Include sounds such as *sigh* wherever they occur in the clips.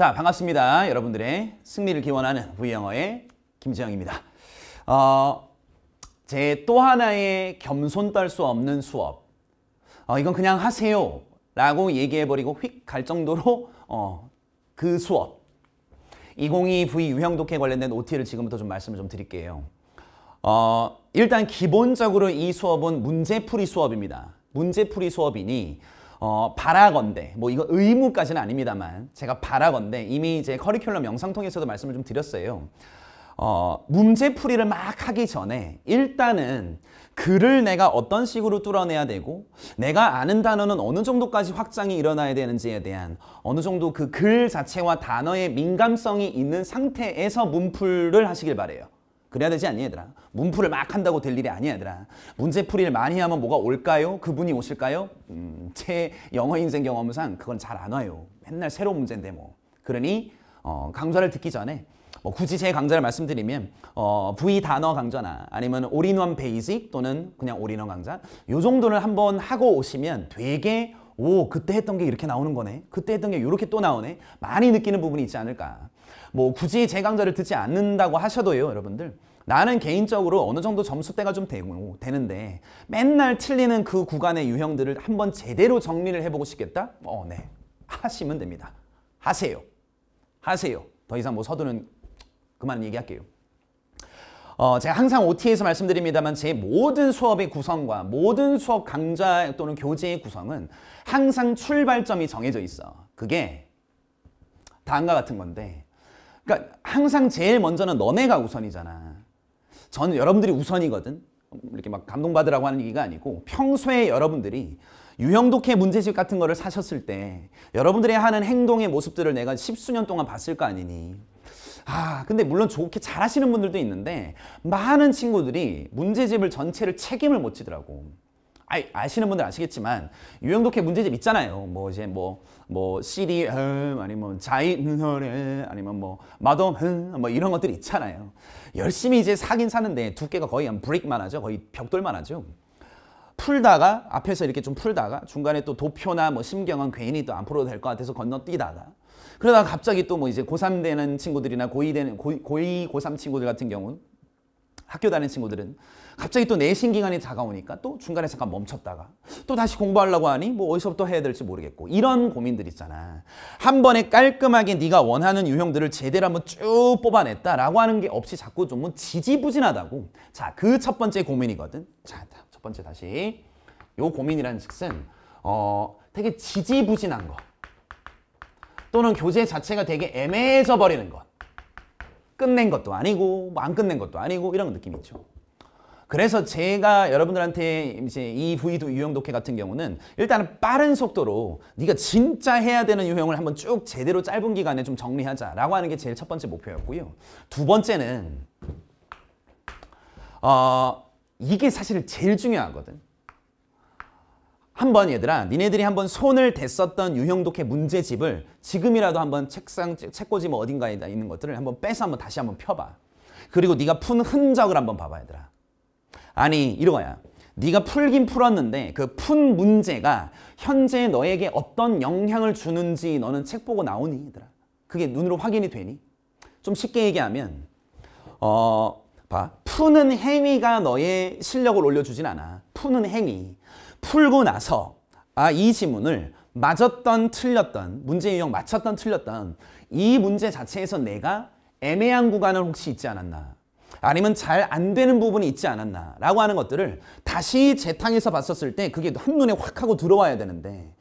자, 반갑습니다. 여러분들의 승리를 기원하는 V영어의 김지영입니다. 어, 제 또 하나의 겸손 떨 수 없는 수업. 어, 이건 그냥 하세요. 라고 얘기해버리고 휙 갈 정도로 어, 그 수업. 2022 유형 독해 관련된 OT를 지금부터 좀 말씀을 좀 드릴게요. 어, 일단 기본적으로 이 수업은 문제풀이 수업입니다. 문제풀이 수업이니 어, 바라건대 뭐 이거 의무까지는 아닙니다만 제가 바라건대 이미 이제 커리큘럼 영상통에서도 말씀을 좀 드렸어요. 어, 문제풀이를 막 하기 전에 일단은 글을 내가 어떤 식으로 뚫어내야 되고 내가 아는 단어는 어느 정도까지 확장이 일어나야 되는지에 대한 어느 정도 그 글 자체와 단어의 민감성이 있는 상태에서 문풀을 하시길 바래요. 그래야 되지 않니 얘들아? 문풀을 막 한다고 될 일이 아니야 얘들아. 문제풀이를 많이 하면 뭐가 올까요? 그분이 오실까요? 음, 제 영어 인생 경험상 그건 잘 안 와요. 맨날 새로운 문제인데 뭐. 그러니 어, 강좌를 듣기 전에 뭐 굳이 제 강좌를 말씀드리면 어, V 단어 강좌나 아니면 올인원 베이직 또는 그냥 올인원 강좌 요 정도를 한번 하고 오시면 되게 오 그때 했던 게 이렇게 나오는 거네 그때 했던 게 이렇게 또 나오네 많이 느끼는 부분이 있지 않을까 뭐 굳이 제 강좌를 듣지 않는다고 하셔도요 여러분들 나는 개인적으로 어느 정도 점수대가 좀 되고 되는데 맨날 틀리는 그 구간의 유형들을 한번 제대로 정리를 해보고 싶겠다? 어, 네. 하시면 됩니다. 하세요. 하세요. 더 이상 뭐 서두는 그만 얘기할게요. 어, 제가 항상 OT에서 말씀드립니다만 제 모든 수업의 구성과 모든 수업 강좌 또는 교재의 구성은 항상 출발점이 정해져 있어. 그게 다음과 같은 건데 그러니까 항상 제일 먼저는 너네가 우선이잖아. 저는 여러분들이 우선이거든. 이렇게 막 감동받으라고 하는 얘기가 아니고 평소에 여러분들이 유형 독해 문제집 같은 거를 사셨을 때 여러분들이 하는 행동의 모습들을 내가 십수년 동안 봤을 거 아니니. 아, 근데 물론 좋게 잘 하시는 분들도 있는데 많은 친구들이 문제집을 전체를 책임을 못 지더라고. 아, 아시는 분들 아시겠지만 유형 독해 문제집 있잖아요. 뭐 이제 뭐 뭐뭐 CD 음, 아니면 자이 노래 아니면 뭐 마덤 음, 뭐 이런 것들이 있잖아요. 열심히 이제 사긴 사는데 두께가 거의 한 브릭만 하죠. 거의 벽돌만 하죠. 풀다가 앞에서 이렇게 좀 풀다가 중간에 또 도표나 뭐 심경은 괜히 또 안 풀어도 될 것 같아서 건너뛰다가 그러다가 갑자기 또 뭐 이제 고3 되는 친구들이나 고2 되는 고, 고2, 고3 친구들 같은 경우 학교 다니는 친구들은 갑자기 또 내신 기간이 다가오니까 또 중간에 잠깐 멈췄다가 또 다시 공부하려고 하니 뭐 어디서부터 해야 될지 모르겠고 이런 고민들 있잖아. 한 번에 깔끔하게 네가 원하는 유형들을 제대로 한번 쭉 뽑아냈다라고 하는 게 없이 자꾸 좀 지지부진하다고. 자, 그 첫 번째 고민이거든. 자, 첫 번째 다시. 요 고민이라는 즉슨 어, 되게 지지부진한 거. 또는 교재 자체가 되게 애매해져 버리는 것. 끝낸 것도 아니고 뭐 안 끝낸 것도 아니고 이런 느낌이 있죠. 그래서 제가 여러분들한테 이제 이 V도 유형 독해 같은 경우는 일단은 빠른 속도로 네가 진짜 해야 되는 유형을 한번 쭉 제대로 짧은 기간에 좀 정리하자라고 하는 게 제일 첫 번째 목표였고요. 두 번째는 어 이게 사실 제일 중요하거든. 한번 얘들아 니네들이 한번 손을 댔었던 유형 독해 문제집을 지금이라도 한번 책상 책꽂이 뭐 어딘가에 있는 것들을 한번 빼서 한번 다시 한번 펴봐. 그리고 네가 푼 흔적을 한번 봐봐 얘들아. 아니 이거야. 네가 풀긴 풀었는데 그 푼 문제가 현재 너에게 어떤 영향을 주는지 너는 책 보고 나오니 얘들아. 그게 눈으로 확인이 되니? 좀 쉽게 얘기하면 어, 봐. 푸는 행위가 너의 실력을 올려주진 않아. 푸는 행위. 풀고 나서 아, 이 지문을 맞았던 틀렸던 문제 유형 맞췄던 틀렸던 이 문제 자체에서 내가 애매한 구간을 혹시 있지 않았나 아니면 잘 안 되는 부분이 있지 않았나 라고 하는 것들을 다시 재탕에서 봤었을 때 그게 한눈에 확 하고 들어와야 되는데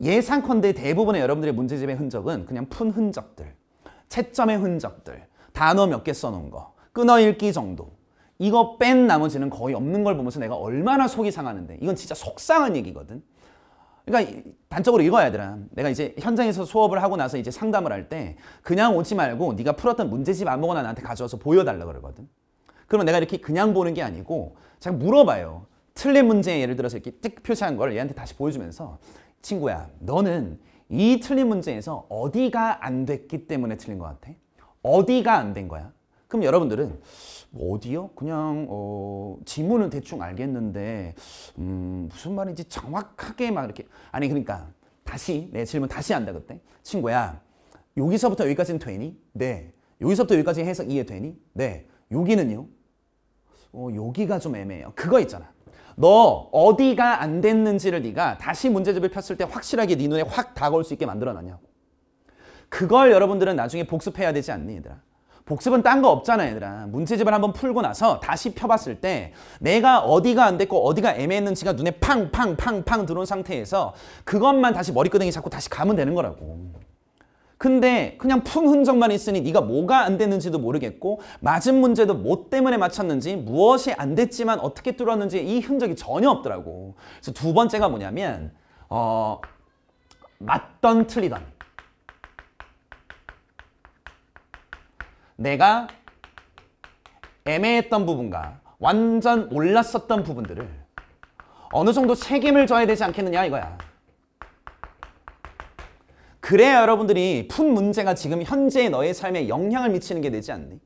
예상컨대 대부분의 여러분들의 문제집의 흔적은 그냥 푼 흔적들 채점의 흔적들 단어 몇 개 써놓은 거 끊어 읽기 정도. 이거 뺀 나머지는 거의 없는 걸 보면서 내가 얼마나 속이 상하는데. 이건 진짜 속상한 얘기거든 그러니까 단적으로 읽어야 되라. 내가 이제 현장에서 수업을 하고 나서 이제 상담을 할 때 그냥 오지 말고 네가 풀었던 문제집 아무거나 나한테 가져와서 보여달라 그러거든. 그러면 내가 이렇게 그냥 보는 게 아니고 제가 물어봐요. 틀린 문제 예를 들어서 이렇게 띡 표시한 걸 얘한테 다시 보여주면서 친구야 너는 이 틀린 문제에서 어디가 안 됐기 때문에 틀린 것 같아? 어디가 안 된 거야? 그럼 여러분들은 뭐 어디요? 그냥 어, 지문은 대충 알겠는데 음, 무슨 말인지 정확하게 막 이렇게 아니 그러니까 다시 내 질문 다시 한다 그때 친구야 여기서부터 여기까지는 되니? 네. 여기서부터 여기까지 해석 이해되니? 네. 여기는요? 어, 여기가 좀 애매해요. 그거 있잖아. 너 어디가 안 됐는지를 네가 다시 문제집을 폈을 때 확실하게 네 눈에 확 다가올 수 있게 만들어놨냐고. 그걸 여러분들은 나중에 복습해야 되지 않니 얘들아. 복습은 딴 거 없잖아 얘들아. 문제집을 한번 풀고 나서 다시 펴봤을 때 내가 어디가 안 됐고 어디가 애매했는지가 눈에 팡팡팡팡 들어온 상태에서 그것만 다시 머리끄댕이 잡고 다시 가면 되는 거라고. 근데 그냥 푼 흔적만 있으니 네가 뭐가 안 됐는지도 모르겠고 맞은 문제도 뭐 때문에 맞췄는지 무엇이 안 됐지만 어떻게 뚫었는지 이 흔적이 전혀 없더라고. 그래서 두 번째가 뭐냐면 어 맞던 틀리던 내가 애매했던 부분과 완전 몰랐었던 부분들을 어느 정도 책임을 져야 되지 않겠느냐 이거야. 그래야 여러분들이 푼 문제가 지금 현재 너의 삶에 영향을 미치는 게 되지 않니?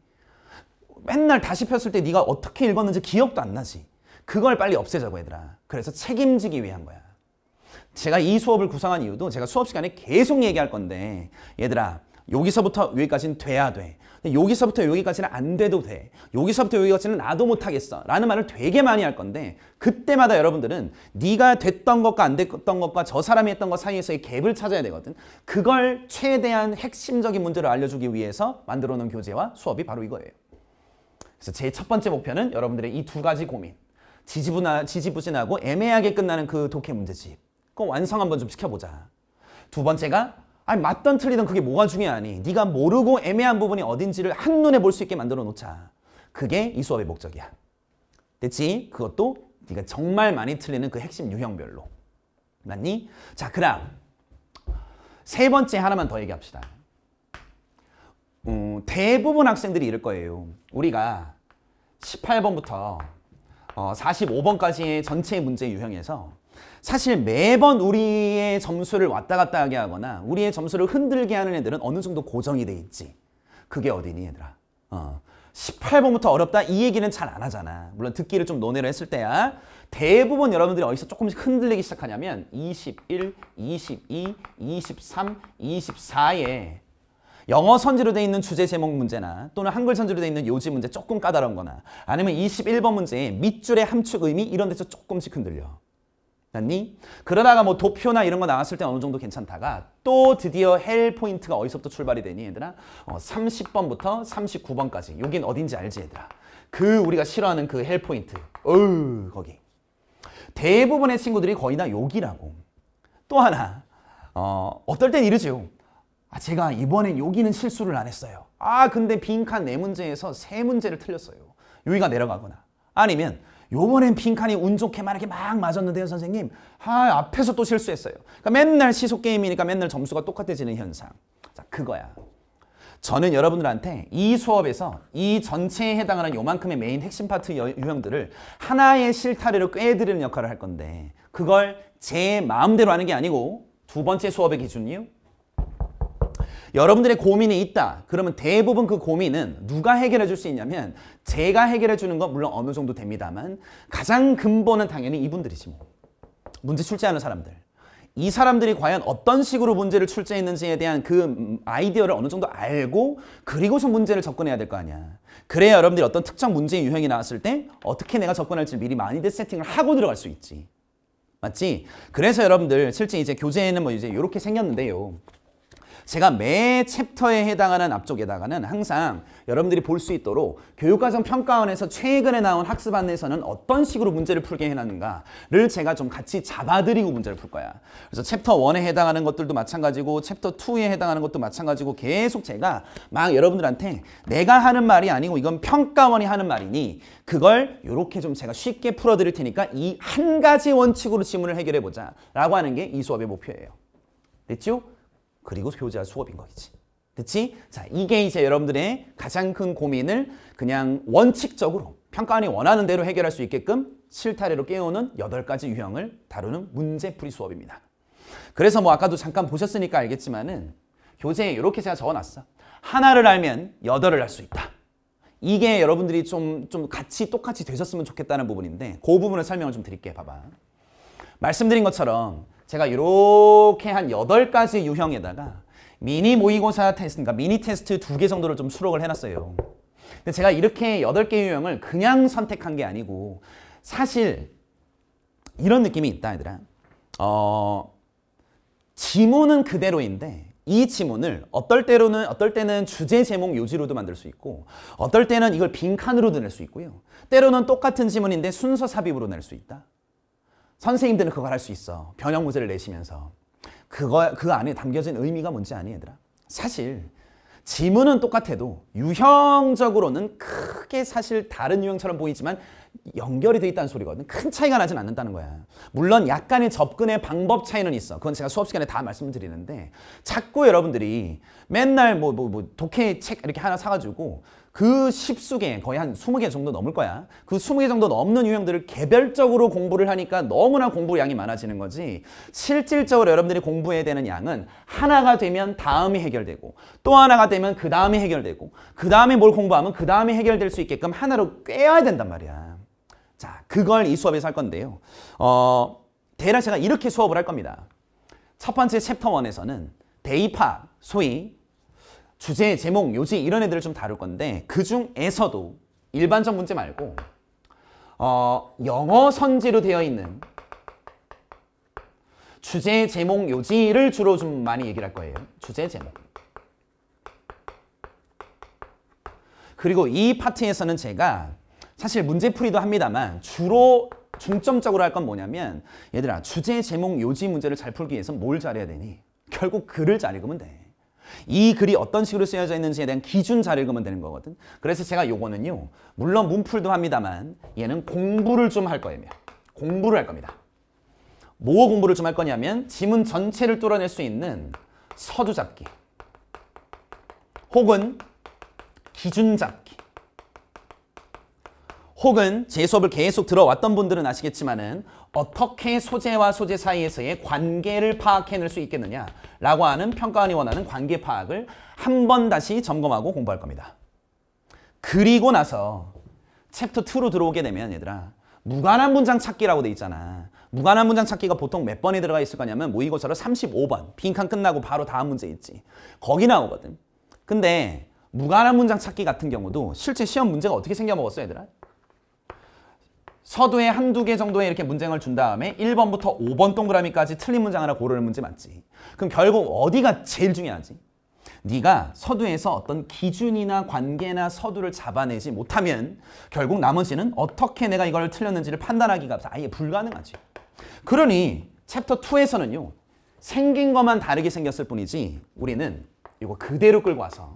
맨날 다시 폈을 때 네가 어떻게 읽었는지 기억도 안 나지. 그걸 빨리 없애자고 얘들아. 그래서 책임지기 위한 거야. 제가 이 수업을 구성한 이유도 제가 수업 시간에 계속 얘기할 건데 얘들아 여기서부터 여기까지는 돼야 돼. 여기서부터 여기까지는 안 돼도 돼. 여기서부터 여기까지는 나도 못하겠어. 라는 말을 되게 많이 할 건데 그때마다 여러분들은 네가 됐던 것과 안 됐던 것과 저 사람이 했던 것 사이에서의 갭을 찾아야 되거든. 그걸 최대한 핵심적인 문제를 알려주기 위해서 만들어 놓은 교재와 수업이 바로 이거예요. 그래서 제 첫 번째 목표는 여러분들의 이 두 가지 고민. 지지부나, 지지부진하고 애매하게 끝나는 그 독해 문제집. 그거 완성 한번 좀 시켜보자. 두 번째가 아니 맞던 틀리던 그게 뭐가 중요하니? 네가 모르고 애매한 부분이 어딘지를 한눈에 볼 수 있게 만들어 놓자. 그게 이 수업의 목적이야. 됐지? 그것도 네가 정말 많이 틀리는 그 핵심 유형별로. 맞니? 자, 그다음 세 번째 하나만 더 얘기합시다. 음, 대부분 학생들이 이럴 거예요. 우리가 18번부터 어, 45번까지의 전체 문제 유형에서 사실 매번 우리의 점수를 왔다 갔다 하게 하거나 우리의 점수를 흔들게 하는 애들은 어느 정도 고정이 돼 있지. 그게 어디니 얘들아. 어. 18번부터 어렵다 이 얘기는 잘 안 하잖아. 물론 듣기를 좀 논의를 했을 때야. 대부분 여러분들이 어디서 조금씩 흔들리기 시작하냐면 21, 22, 23, 24에 영어 선지로 돼 있는 주제 제목 문제나 또는 한글 선지로 돼 있는 요지 문제 조금 까다로운 거나 아니면 21번 문제의 밑줄의 함축 의미 이런 데서 조금씩 흔들려. 맞니? 그러다가 뭐 도표나 이런 거 나왔을 때 어느 정도 괜찮다가 또 드디어 hell point가 어디서부터 출발이 되니 얘들아? 어, 30번부터 39번까지. 여긴 어딘지 알지 얘들아? 그 우리가 싫어하는 그 hell point. 어우 거기. 대부분의 친구들이 거의 다 여기라고. 또 하나 어, 어떨 땐 이러죠 아, 제가 이번엔 여기는 실수를 안 했어요. 아 근데 빈칸 네 문제에서 세 문제를 틀렸어요. 여기가 내려가거나. 아니면 요번엔 빈칸이 운 좋게 만약에 막 맞았는데요 선생님. 아 앞에서 또 실수했어요. 그러니까 맨날 시소 게임이니까 맨날 점수가 똑같아지는 현상. 자 그거야. 저는 여러분들한테 이 수업에서 이 전체에 해당하는 요만큼의 메인 핵심 파트 유형들을 하나의 실타래로 꿰드리는 역할을 할 건데 그걸 제 마음대로 하는 게 아니고 두 번째 수업의 기준이요 여러분들의 고민이 있다. 그러면 대부분 그 고민은 누가 해결해 줄 수 있냐면 제가 해결해 주는 건 물론 어느 정도 됩니다만 가장 근본은 당연히 이분들이지 뭐. 문제 출제하는 사람들. 이 사람들이 과연 어떤 식으로 문제를 출제했는지에 대한 그 아이디어를 어느 정도 알고 그리고서 문제를 접근해야 될 거 아니야. 그래야 여러분들이 어떤 특정 문제 유형이 나왔을 때 어떻게 내가 접근할지 미리 마인드 세팅을 하고 들어갈 수 있지. 맞지? 그래서 여러분들 실제 이제 교재에는 뭐 이제 이렇게 생겼는데요. 제가 매 챕터에 해당하는 앞쪽에다가는 항상 여러분들이 볼 수 있도록 교육과정 평가원에서 최근에 나온 학습 안내서는 어떤 식으로 문제를 풀게 해놨는가를 제가 좀 같이 잡아드리고 문제를 풀 거야. 그래서 챕터 1에 해당하는 것들도 마찬가지고 챕터 2에 해당하는 것도 마찬가지고 계속 제가 막 여러분들한테 내가 하는 말이 아니고 이건 평가원이 하는 말이니 그걸 이렇게 좀 제가 쉽게 풀어드릴 테니까 이 한 가지 원칙으로 지문을 해결해 보자 라고 하는 게 이 수업의 목표예요. 됐죠? 그리고 교재와 수업인 거겠지. 그치? 자, 이게 이제 여러분들의 가장 큰 고민을 그냥 원칙적으로 평가원이 원하는 대로 해결할 수 있게끔 실타래로 꿰우는 여덟 가지 유형을 다루는 문제풀이 수업입니다. 그래서 뭐 아까도 잠깐 보셨으니까 알겠지만은 교재에 이렇게 제가 적어놨어. 하나를 알면 여덟을 알 수 있다. 이게 여러분들이 좀, 좀 같이 똑같이 되셨으면 좋겠다는 부분인데 그 부분을 설명을 좀 드릴게요. 봐봐. 말씀드린 것처럼 제가 이렇게 한 8가지 유형에다가 미니 모의고사 테스트, 그러니까 미니 테스트 두 개 정도를 좀 수록을 해놨어요. 근데 제가 이렇게 여덟 개 유형을 그냥 선택한 게 아니고 사실 이런 느낌이 있다, 얘들아. 어, 지문은 그대로인데 이 지문을 어떨 때로는 어떨 때는 주제 제목 요지로도 만들 수 있고 어떨 때는 이걸 빈칸으로도 낼 수 있고요. 때로는 똑같은 지문인데 순서 삽입으로 낼 수 있다. 선생님들은 그걸 할 수 있어. 변형 문제를 내시면서. 그거 그 안에 담겨진 의미가 뭔지 아니 얘들아? 사실 지문은 똑같아도 유형적으로는 크게 사실 다른 유형처럼 보이지만 연결이 돼 있다는 소리거든. 큰 차이가 나진 않는다는 거야. 물론 약간의 접근의 방법 차이는 있어. 그건 제가 수업 시간에 다 말씀드리는데 자꾸 여러분들이 맨날 뭐 뭐 뭐 독해 책 이렇게 하나 사가지고 그 십수개 거의 한 스무 개 정도 넘을 거야. 그 스무 개 정도 넘는 유형들을 개별적으로 공부를 하니까 너무나 공부 양이 많아지는 거지. 실질적으로 여러분들이 공부해야 되는 양은 하나가 되면 다음이 해결되고 또 하나가 되면 그 다음이 해결되고 그 다음에 뭘 공부하면 그 다음에 해결될 수 있게끔 하나로 꿰어야 된단 말이야. 자, 그걸 이 수업에서 할 건데요. 어, 대략 제가 이렇게 수업을 할 겁니다. 첫 번째 챕터 1에서는 대입학, 소위 주제, 제목, 요지 이런 애들을 좀 다룰 건데 그 중에서도 일반적 문제 말고 어, 영어 선지로 되어 있는 주제, 제목, 요지를 주로 좀 많이 얘기를 할 거예요. 주제, 제목. 그리고 이 파트에서는 제가 사실 문제풀이도 합니다만 주로 중점적으로 할 건 뭐냐면 얘들아 주제, 제목, 요지 문제를 잘 풀기 위해서 뭘 잘해야 되니? 결국 글을 잘 읽으면 돼. 이 글이 어떤 식으로 쓰여져 있는지에 대한 기준 잘 읽으면 되는 거거든. 그래서 제가 요거는요. 물론 문풀도 합니다만 얘는 공부를 좀 할 거예요. 공부를 할 겁니다. 뭐 공부를 좀 할 거냐면 지문 전체를 뚫어낼 수 있는 서두 잡기 혹은 기준 잡기 혹은 제 수업을 계속 들어왔던 분들은 아시겠지만은 어떻게 소재와 소재 사이에서의 관계를 파악해낼 수 있겠느냐라고 하는 평가원이 원하는 관계 파악을 한 번 다시 점검하고 공부할 겁니다. 그리고 나서 챕터 2로 들어오게 되면 얘들아 무관한 문장 찾기라고 돼 있잖아. 무관한 문장 찾기가 보통 몇 번에 들어가 있을 거냐면 모의고사로 35번 빈칸 끝나고 바로 다음 문제 있지. 거기 나오거든. 근데 무관한 문장 찾기 같은 경우도 실제 시험 문제가 어떻게 생겨먹었어 얘들아? 서두에 한두 개 정도의 이렇게 문장을 준 다음에 1번부터 5번 동그라미까지 틀린 문장 하나 고르는 문제 맞지? 그럼 결국 어디가 제일 중요하지? 네가 서두에서 어떤 기준이나 관계나 서두를 잡아내지 못하면 결국 나머지는 어떻게 내가 이걸 틀렸는지를 판단하기가 아예 불가능하지. 그러니 챕터 2에서는요. 생긴 것만 다르게 생겼을 뿐이지 우리는 이거 그대로 끌고 와서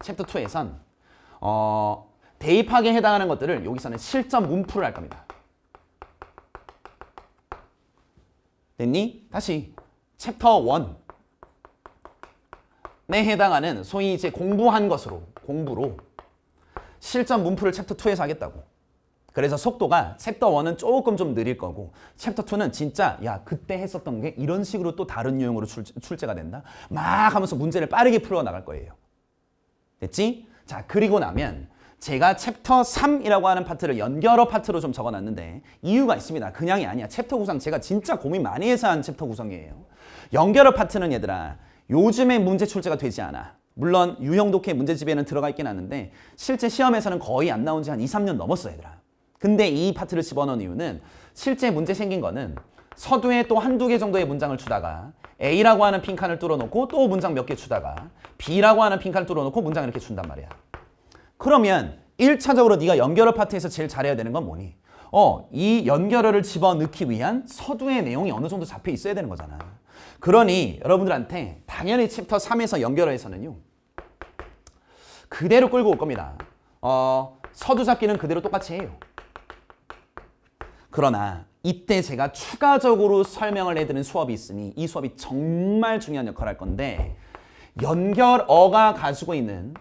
챕터 2에선 어, 대의파악에 해당하는 것들을 여기서는 실전 문풀을 할 겁니다. 됐니? 다시 챕터 1에 해당하는 소위 이제 공부한 것으로 공부로 실전 문풀을 챕터 2에서 하겠다고. 그래서 속도가 챕터 1은 조금 좀 느릴 거고 챕터 2는 진짜 야 그때 했었던 게 이런 식으로 또 다른 유형으로 출, 출제가 된다. 막 하면서 문제를 빠르게 풀어 나갈 거예요. 됐지? 자 그리고 나면 제가 챕터 3이라고 하는 파트를 연결어 파트로 좀 적어놨는데 이유가 있습니다. 그냥이 아니야. 챕터 구성 제가 진짜 고민 많이 해서 한 챕터 구성이에요. 연결어 파트는 얘들아 요즘에 문제 출제가 되지 않아. 물론 유형 독해 문제집에는 들어가 있긴 하는데 실제 시험에서는 거의 안 나온 지 한 2, 3년 넘었어 얘들아. 근데 이 파트를 집어넣은 이유는 실제 문제 생긴 거는 서두에 또 한두 개 정도의 문장을 주다가 A라고 하는 빈칸을 뚫어놓고 또 문장 몇 개 주다가 B라고 하는 빈칸을 뚫어놓고 문장을 이렇게 준단 말이야. 그러면 1차적으로 네가 연결어 파트에서 제일 잘해야 되는 건 뭐니? 어, 이 연결어를 집어넣기 위한 서두의 내용이 어느 정도 잡혀 있어야 되는 거잖아. 그러니 여러분들한테 당연히 챕터 3에서 연결어에서는요. 그대로 끌고 올 겁니다. 어, 서두 잡기는 그대로 똑같이 해요. 그러나 이때 제가 추가적으로 설명을 해드리는 수업이 있으니 이 수업이 정말 중요한 역할을 할 건데 연결어가 가지고 있는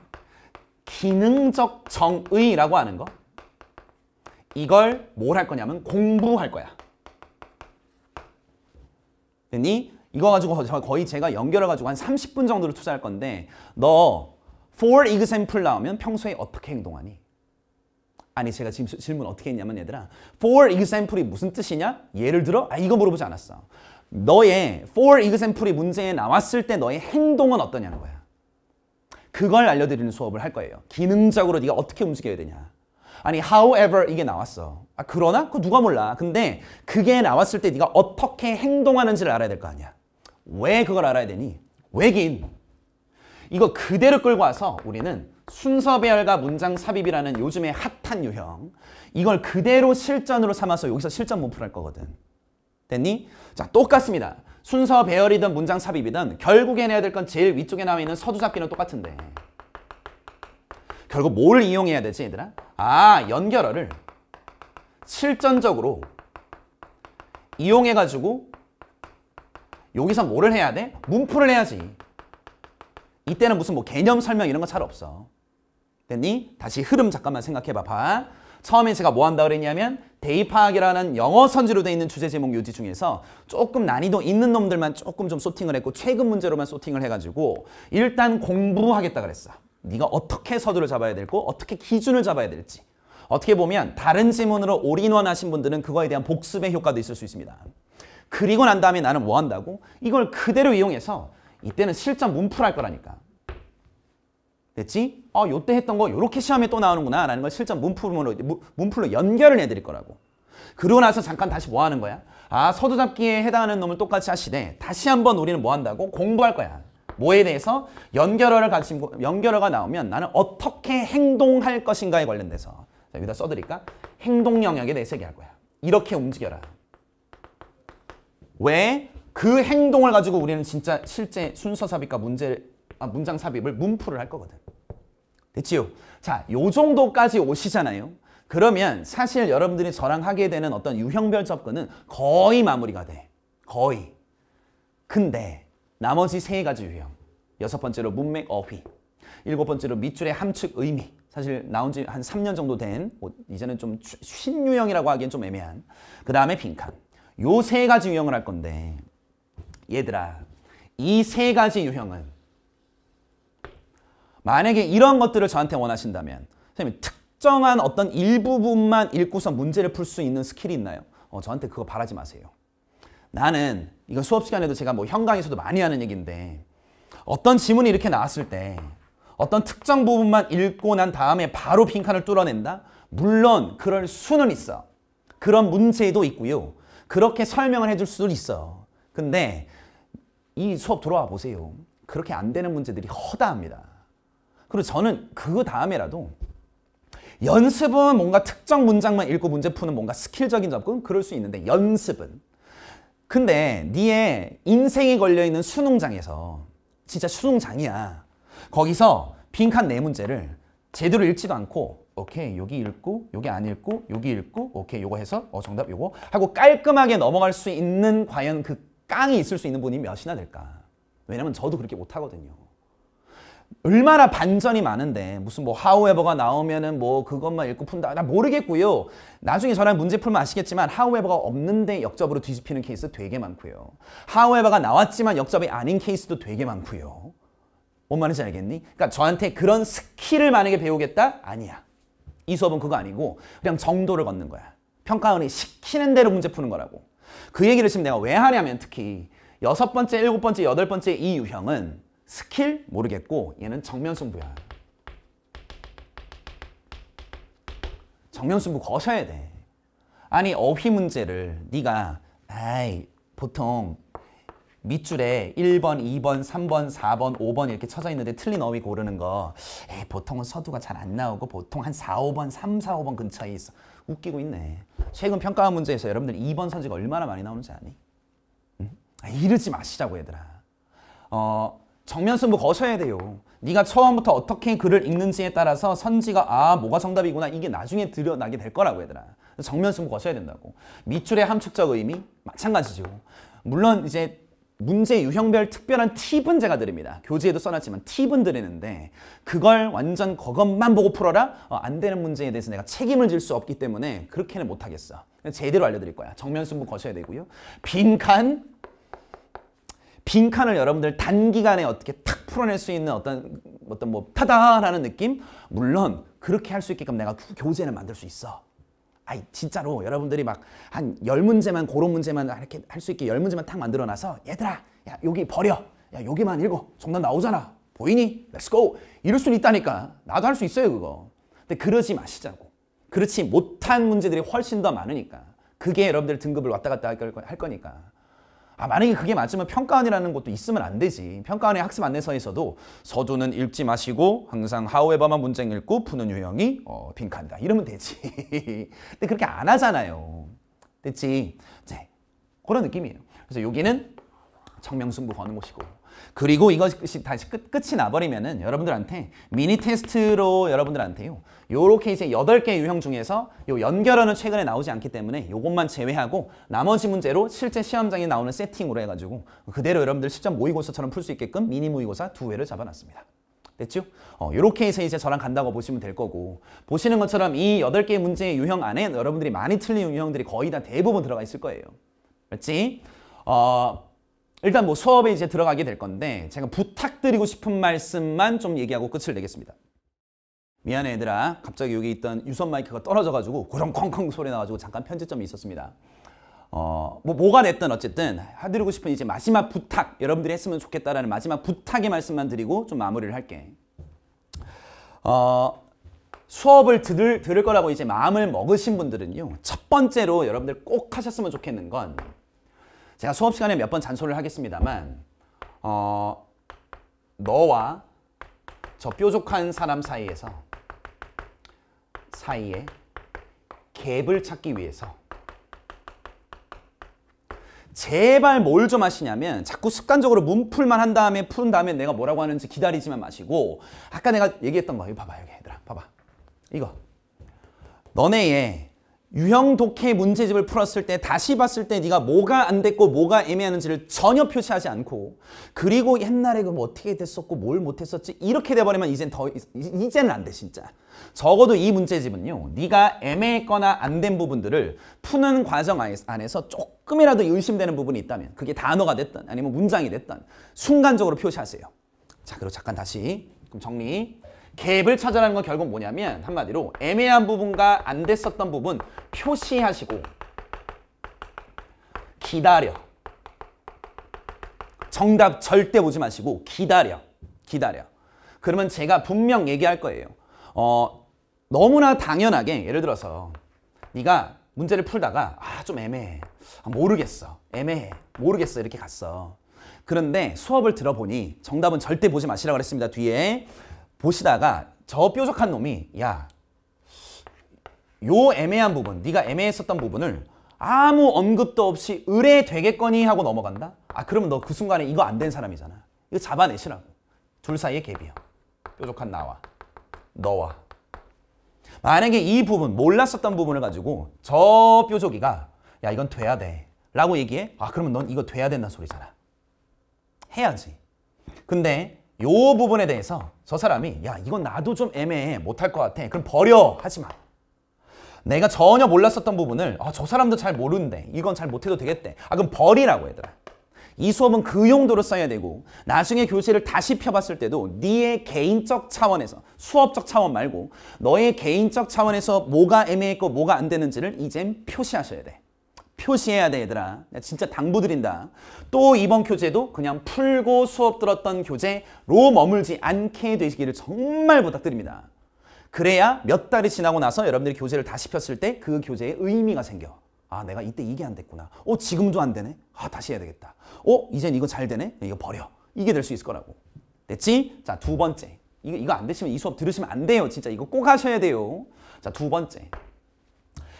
기능적 정의라고 하는 거 이걸 뭘 할 거냐면 공부할 거야. 됐니? 이거 가지고 거의 제가 연결해가지고 한 30분 정도를 투자할 건데 너 for example 나오면 평소에 어떻게 행동하니? 아니 제가 지금 질문 어떻게 했냐면 얘들아 for example이 무슨 뜻이냐? 예를 들어 아 이거 물어보지 않았어. 너의 for example이 문제에 나왔을 때 너의 행동은 어떠냐는 거야. 그걸 알려드리는 수업을 할 거예요. 기능적으로 네가 어떻게 움직여야 되냐. 아니 however 이게 나왔어. 아 그러나? 그거 누가 몰라. 근데 그게 나왔을 때 네가 어떻게 행동하는지를 알아야 될 거 아니야. 왜 그걸 알아야 되니? 왜긴? 이거 그대로 끌고 와서 우리는 순서 배열과 문장 삽입이라는 요즘의 핫한 유형 이걸 그대로 실전으로 삼아서 여기서 실전 문풀할 거거든. 됐니? 자 똑같습니다. 순서 배열이든 문장 삽입이든 결국엔 해야 될 건 제일 위쪽에 나와 있는 서두 잡기는 똑같은데 결국 뭘 이용해야 되지 얘들아? 아 연결어를 실전적으로 이용해가지고 여기서 뭐를 해야 돼? 문풀을 해야지. 이때는 무슨 뭐 개념 설명 이런 거 잘 없어. 됐니? 다시 흐름 잠깐만 생각해봐. 봐. 처음에 제가 뭐 한다 그랬냐면 대의파악이라는 영어 선지로 돼 있는 주제 제목 요지 중에서 조금 난이도 있는 놈들만 조금 좀 sorting을 했고 최근 문제로만 sorting을 해가지고 일단 공부하겠다 그랬어. 네가 어떻게 서두를 잡아야 될고 어떻게 기준을 잡아야 될지. 어떻게 보면 다른 지문으로 올인원 하신 분들은 그거에 대한 복습의 효과도 있을 수 있습니다. 그리고 난 다음에 나는 뭐 한다고? 이걸 그대로 이용해서 이때는 실전 문풀할 거라니까. 됐지? 어, 요때 했던 거 요렇게 시험에 또 나오는구나 라는 걸 실전 문풀로, 문풀로 연결을 해드릴 거라고. 그러고 나서 잠깐 다시 뭐 하는 거야? 아, 서두잡기에 해당하는 놈을 똑같이 하시되 다시 한번 우리는 뭐 한다고? 공부할 거야. 뭐에 대해서 연결어를 가지고 연결어가 나오면 나는 어떻게 행동할 것인가에 관련돼서 자, 여기다 써드릴까? 행동 영역에 대해서 얘기할 거야. 이렇게 움직여라. 왜? 그 행동을 가지고 우리는 진짜 실제 순서 삽입과 문제, 아, 문장 삽입을 문풀을 할 거거든. 됐지요? 자, 요 정도까지 오시잖아요. 그러면 사실 여러분들이 저랑 하게 되는 어떤 유형별 접근은 거의 마무리가 돼. 거의. 근데 나머지 세 가지 유형. 여섯 번째로 문맥 어휘. 일곱 번째로 밑줄의 함축 의미. 사실 나온 지 한 3년 정도 된뭐 이제는 좀 신유형이라고 하기엔 좀 애매한. 그 다음에 빈칸. 요 세 가지 유형을 할 건데 얘들아 이 세 가지 유형은 만약에 이런 것들을 저한테 원하신다면 선생님 특정한 어떤 일부분만 읽고서 문제를 풀 수 있는 스킬이 있나요? 어, 저한테 그거 바라지 마세요. 나는 이거 수업 시간에도 제가 뭐 현강에서도 많이 하는 얘기인데 어떤 지문이 이렇게 나왔을 때 어떤 특정 부분만 읽고 난 다음에 바로 빈칸을 뚫어낸다? 물론 그럴 수는 있어. 그런 문제도 있고요. 그렇게 설명을 해줄 수도 있어. 근데 이 수업 들어와 보세요. 그렇게 안 되는 문제들이 허다합니다. 그리고 저는 그 다음에라도 연습은 뭔가 특정 문장만 읽고 문제 푸는 뭔가 스킬적인 접근 그럴 수 있는데 연습은 근데 니의 인생이 걸려있는 수능장에서 진짜 수능장이야. 거기서 빈칸 네 문제를 제대로 읽지도 않고 오케이 여기 읽고 여기 안 읽고 여기 읽고 오케이 요거 해서 어 정답 요거 하고 깔끔하게 넘어갈 수 있는 과연 그 깡이 있을 수 있는 분이 몇이나 될까? 왜냐면 저도 그렇게 못하거든요. 얼마나 반전이 많은데 무슨 뭐 하우에버가 나오면은 뭐 그것만 읽고 푼다 나 모르겠고요. 나중에 저랑 문제 풀면 아시겠지만 however가 없는데 역접으로 뒤집히는 케이스 되게 많고요. however가 나왔지만 역접이 아닌 케이스도 되게 많고요. 뭔 말인지 알겠니? 그러니까 저한테 그런 스킬을 만약에 배우겠다? 아니야. 이 수업은 그거 아니고 그냥 정도를 걷는 거야. 평가원이 시키는 대로 문제 푸는 거라고. 그 얘기를 지금 내가 왜 하냐면 특히 여섯 번째, 일곱 번째, 여덟 번째 이 유형은 스킬 모르겠고 얘는 정면 승부야. 정면 승부 거셔야 돼. 아니 어휘 문제를 네가 아이 보통 밑줄에 1번, 2번, 3번, 4번, 5번 이렇게 쳐져 있는데 틀린 어휘 고르는 거 에이, 보통은 서두가 잘 안 나오고 보통 한 4, 5번, 3, 4, 5번 근처에 있어. 웃기고 있네. 최근 평가원 문제에서 여러분들 2번 선지가 얼마나 많이 나오는지 아니? 응? 아, 이러지 마시자고 얘들아. 어, 정면 승부 거셔야 돼요. 네가 처음부터 어떻게 글을 읽는지에 따라서 선지가 아 뭐가 정답이구나 이게 나중에 드러나게 될 거라고 얘들아. 정면 승부 거셔야 된다고. 밑줄의 함축적 의미 마찬가지죠. 물론 이제 문제 유형별 특별한 팁은 제가 드립니다. 교재에도 써놨지만 팁은 드리는데 그걸 완전 그것만 보고 풀어라? 어, 안 되는 문제에 대해서 내가 책임을 질 수 없기 때문에 그렇게는 못하겠어. 제대로 알려드릴 거야. 정면 승부 거셔야 되고요. 빈칸 빈칸을 여러분들 단기간에 어떻게 탁 풀어낼 수 있는 어떤 어떤 뭐 타다라는 느낌? 물론 그렇게 할 수 있게끔 내가 교재를 만들 수 있어. 아이 진짜로 여러분들이 막 한 열 문제만 고런 문제만 이렇게 할 수 있게 열 문제만 탁 만들어 놔서 얘들아 야 여기 버려. 야 여기만 읽어. 정답 나오잖아. 보이니? let's go 이럴 수는 있다니까. 나도 할 수 있어요 그거. 근데 그러지 마시자고. 그렇지 못한 문제들이 훨씬 더 많으니까. 그게 여러분들 등급을 왔다 갔다 할 거니까 아, 만약에 그게 맞으면 평가원이라는 것도 있으면 안 되지. 평가원의 학습 안내서에서도 서두는 읽지 마시고 항상 하우에버만 문제 읽고 푸는 유형이 어, 빈칸이다. 이러면 되지. *laughs* 근데 그렇게 안 하잖아요. 됐지? 네. 그런 느낌이에요. 그래서 여기는 청명승부 거는 곳이고 그리고 이것이 다시 끝, 끝이 나버리면은 여러분들한테 미니 테스트로 여러분들한테요. 요렇게 이제 여덟 개 유형 중에서 요 연결어는 최근에 나오지 않기 때문에 요것만 제외하고 나머지 문제로 실제 시험장에 나오는 세팅으로 해가지고 그대로 여러분들 실전 모의고사처럼 풀 수 있게끔 미니 모의고사 두 회를 잡아놨습니다. 됐죠? 어, 요렇게 해서 이제 저랑 간다고 보시면 될 거고 보시는 것처럼 이 여덟 개 문제의 유형 안에 여러분들이 많이 틀린 유형들이 거의 다 대부분 들어가 있을 거예요. 맞지? 어, 일단 뭐 수업에 이제 들어가게 될 건데 제가 부탁드리고 싶은 말씀만 좀 얘기하고 끝을 내겠습니다. 미안해 얘들아. 갑자기 여기 있던 유선 마이크가 떨어져가지고 고렁콩콩 소리 나가지고 잠깐 편집점이 있었습니다. 어, 뭐 뭐가 됐든 어쨌든 해드리고 싶은 이제 마지막 부탁 여러분들이 했으면 좋겠다라는 마지막 부탁의 말씀만 드리고 좀 마무리를 할게. 어, 수업을 들을, 들을 거라고 이제 마음을 먹으신 분들은요. 첫 번째로 여러분들 꼭 하셨으면 좋겠는 건 제가 수업 시간에 몇 번 잔소리를 하겠습니다만 어, 너와 저 뾰족한 사람 사이에서 사이에 갭을 찾기 위해서 제발 뭘 좀 하시냐면 자꾸 습관적으로 문풀만 한 다음에 푸른 다음에 내가 뭐라고 하는지 기다리지만 마시고 아까 내가 얘기했던 거 이거 봐봐 여기 얘들아 봐봐. 이거. 너네의 유형 독해 문제집을 풀었을 때 다시 봤을 때 네가 뭐가 안 됐고 뭐가 애매하는지를 전혀 표시하지 않고 그리고 옛날에 그뭐 어떻게 됐었고 뭘 못했었지? 이렇게 돼버리면 이젠 더 이제는 안 돼 진짜. 적어도 이 문제집은요 네가 애매했거나 안 된 부분들을 푸는 과정 안에서 조금이라도 의심되는 부분이 있다면 그게 단어가 됐든 아니면 문장이 됐든 순간적으로 표시하세요. 자 그리고 잠깐 다시 그럼 정리 갭을 찾아라는 건 결국 뭐냐면 한마디로 애매한 부분과 안 됐었던 부분 표시하시고 기다려. 정답 절대 보지 마시고 기다려. 기다려. 그러면 제가 분명 얘기할 거예요. 어, 너무나 당연하게 예를 들어서 네가 문제를 풀다가 아 좀 애매해. 아, 모르겠어. 애매해. 모르겠어. 이렇게 갔어. 그런데 수업을 들어보니 정답은 절대 보지 마시라고 그랬습니다. 뒤에 보시다가 저 뾰족한 놈이 야, 요 애매한 부분, 네가 애매했었던 부분을 아무 언급도 없이 의뢰 되겠거니 하고 넘어간다? 아 그러면 너 그 순간에 이거 안 된 사람이잖아. 이거 잡아내시라고. 둘 사이의 갭이야. 뾰족한 나와 너와 만약에 이 부분 몰랐었던 부분을 가지고 저 뾰족이가 야 이건 돼야 돼 라고 얘기해 아 그러면 넌 이거 돼야 된다는 소리잖아 해야지 근데 요 부분에 대해서 저 사람이 야 이건 나도 좀 애매해. 못할 것 같아. 그럼 버려. 하지 마. 내가 전혀 몰랐었던 부분을 아, 저 사람도 잘 모르는데. 이건 잘 못해도 되겠대. 아 그럼 버리라고 얘들아 이 수업은 그 용도로 써야 되고 나중에 교재를 다시 펴봤을 때도 네의 개인적 차원에서 수업적 차원 말고 너의 개인적 차원에서 뭐가 애매했고 뭐가 안 되는지를 이젠 표시하셔야 돼 표시해야 돼 얘들아. 진짜 당부드린다. 또 이번 교재도 그냥 풀고 수업 들었던 교재로 머물지 않게 되시기를 정말 부탁드립니다. 그래야 몇 달이 지나고 나서 여러분들이 교재를 다시 폈을 때 그 교재에 의미가 생겨. 아 내가 이때 이게 안 됐구나. 어 지금도 안 되네? 아 다시 해야 되겠다. 어 이젠 이거 잘 되네? 이거 버려. 이게 될 수 있을 거라고. 됐지? 자 두 번째. 이거, 이거 안 되시면 이 수업 들으시면 안 돼요. 진짜 이거 꼭 하셔야 돼요. 자 두 번째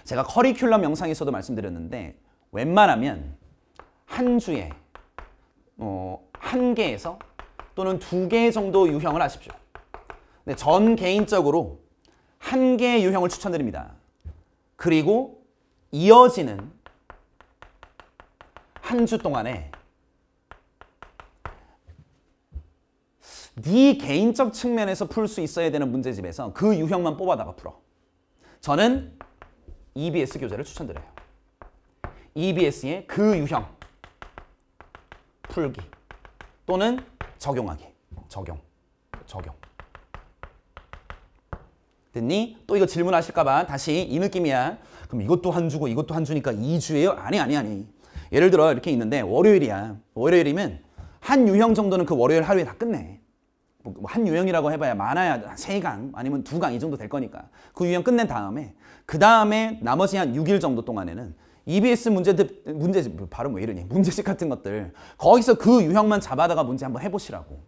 제가 커리큘럼 영상에서도 말씀드렸는데 웬만하면 한 주에 어, 한 개에서 또는 두 개 정도 유형을 하십시오. 근데 전 개인적으로 한 개의 유형을 추천드립니다. 그리고 이어지는 한 주 동안에 네 개인적 측면에서 풀 수 있어야 되는 문제집에서 그 유형만 뽑아다가 풀어. 저는 EBS 교재를 추천드려요. EBS의 그 유형 풀기 또는 적용하기 적용 적용 됐니? 또 이거 질문하실까봐 다시 이 느낌이야. 그럼 이것도 한 주고 이것도 한 주니까 2주예요? 아니 아니 아니. 예를 들어 이렇게 있는데 월요일이야. 월요일이면 한 유형 정도는 그 월요일 하루에 다 끝내. 뭐한 유형이라고 해봐야 많아야 세 강 아니면 두 강 이 정도 될 거니까. 그 유형 끝낸 다음에 그 다음에 나머지 한 6일 정도 동안에는 EBS 문제집 문제집 발음 왜 이러니? 문제집 같은 것들. 거기서 그 유형만 잡아다가 문제 한번 해보시라고.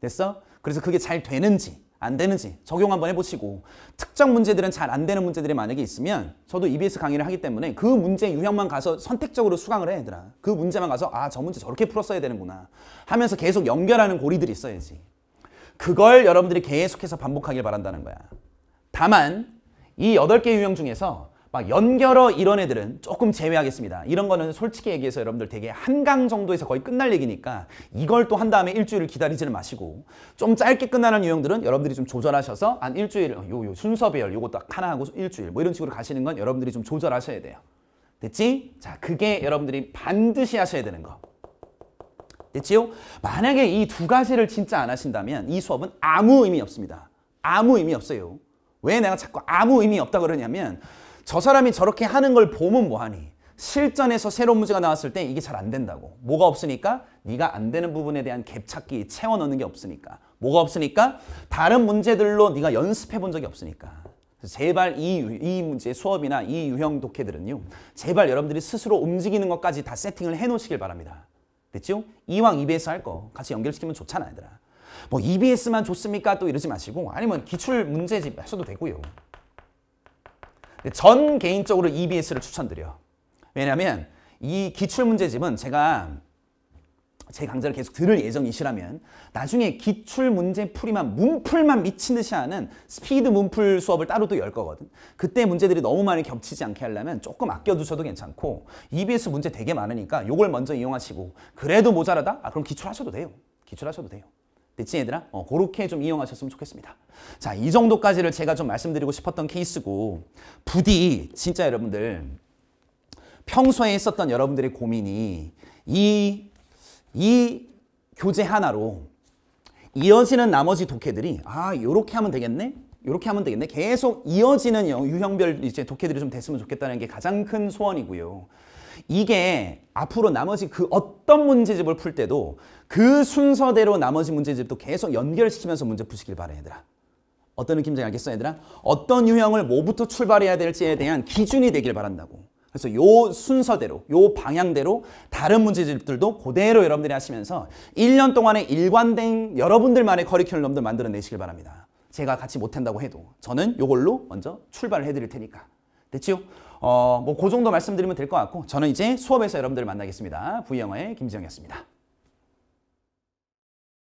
됐어? 그래서 그게 잘 되는지 안 되는지 적용 한번 해보시고 특정 문제들은 잘 안 되는 문제들이 만약에 있으면 저도 EBS 강의를 하기 때문에 그 문제 유형만 가서 선택적으로 수강을 해 얘들아 그 문제만 가서 아 저 문제 저렇게 풀었어야 되는구나 하면서 계속 연결하는 고리들이 있어야지. 그걸 여러분들이 계속해서 반복하길 바란다는 거야. 다만 이 여덟 개 유형 중에서 막 연결어 이런 애들은 조금 제외하겠습니다. 이런 거는 솔직히 얘기해서 여러분들 되게 한강 정도에서 거의 끝날 얘기니까 이걸 또 한 다음에 일주일을 기다리지는 마시고 좀 짧게 끝나는 유형들은 여러분들이 좀 조절하셔서 한 일주일 요, 요 순서별 요거 딱 하나 하고 일주일 뭐 이런 식으로 가시는 건 여러분들이 좀 조절하셔야 돼요. 됐지? 자, 그게 여러분들이 반드시 하셔야 되는 거. 됐지요? 만약에 이 두 가지를 진짜 안 하신다면 이 수업은 아무 의미 없습니다. 아무 의미 없어요. 왜 내가 자꾸 아무 의미 없다 그러냐면 저 사람이 저렇게 하는 걸 보면 뭐하니? 실전에서 새로운 문제가 나왔을 때 이게 잘 안 된다고. 뭐가 없으니까? 네가 안 되는 부분에 대한 갭 찾기, 채워 넣는 게 없으니까. 뭐가 없으니까? 다른 문제들로 네가 연습해 본 적이 없으니까. 제발 이, 유- 이 문제 수업이나 이 유형 독해들은요. 제발 여러분들이 스스로 움직이는 것까지 다 세팅을 해 놓으시길 바랍니다. 됐죠? 이왕 EBS 할 거 같이 연결시키면 좋잖아, 얘들아. 뭐 EBS만 좋습니까? 또 이러지 마시고 아니면 기출 문제집 하셔도 되고요. 전 개인적으로 EBS를 추천드려. 왜냐하면 이 기출 문제집은 제가 제 강좌를 계속 들을 예정이시라면 나중에 기출 문제 풀이만 문풀만 미친 듯이 하는 스피드 문풀 수업을 따로 또 열 거거든. 그때 문제들이 너무 많이 겹치지 않게 하려면 조금 아껴두셔도 괜찮고 EBS 문제 되게 많으니까 요걸 먼저 이용하시고 그래도 모자라다? 아 그럼 기출하셔도 돼요. 기출하셔도 돼요. 됐지 얘들아? 어, 그렇게 좀 이용하셨으면 좋겠습니다. 자, 이 정도까지를 제가 좀 말씀드리고 싶었던 케이스고 부디 진짜 여러분들 평소에 있었던 여러분들의 고민이 이, 이 교재 하나로 이어지는 나머지 독해들이 아, 요렇게 하면 되겠네? 요렇게 하면 되겠네? 계속 이어지는 영- 유형별 이제 독해들이 좀 됐으면 좋겠다는 게 가장 큰 소원이고요. 이게 앞으로 나머지 그 어떤 문제집을 풀 때도 그 순서대로 나머지 문제집도 계속 연결시키면서 문제 푸시길 바래 얘들아. 어떤 느낌인지 알겠어 얘들아? 어떤 유형을 뭐부터 출발해야 될지에 대한 기준이 되길 바란다고. 그래서 요 순서대로, 요 방향대로 다른 문제집들도 그대로 여러분들이 하시면서 1년 동안에 일관된 여러분들만의 커리큘럼들 만들어내시길 바랍니다. 제가 같이 못한다고 해도 저는 요걸로 먼저 출발을 해드릴 테니까. 됐지요? 어, 뭐 그 정도 말씀드리면 될 것 같고 저는 이제 수업에서 여러분들을 만나겠습니다. V영어의 김지영이었습니다.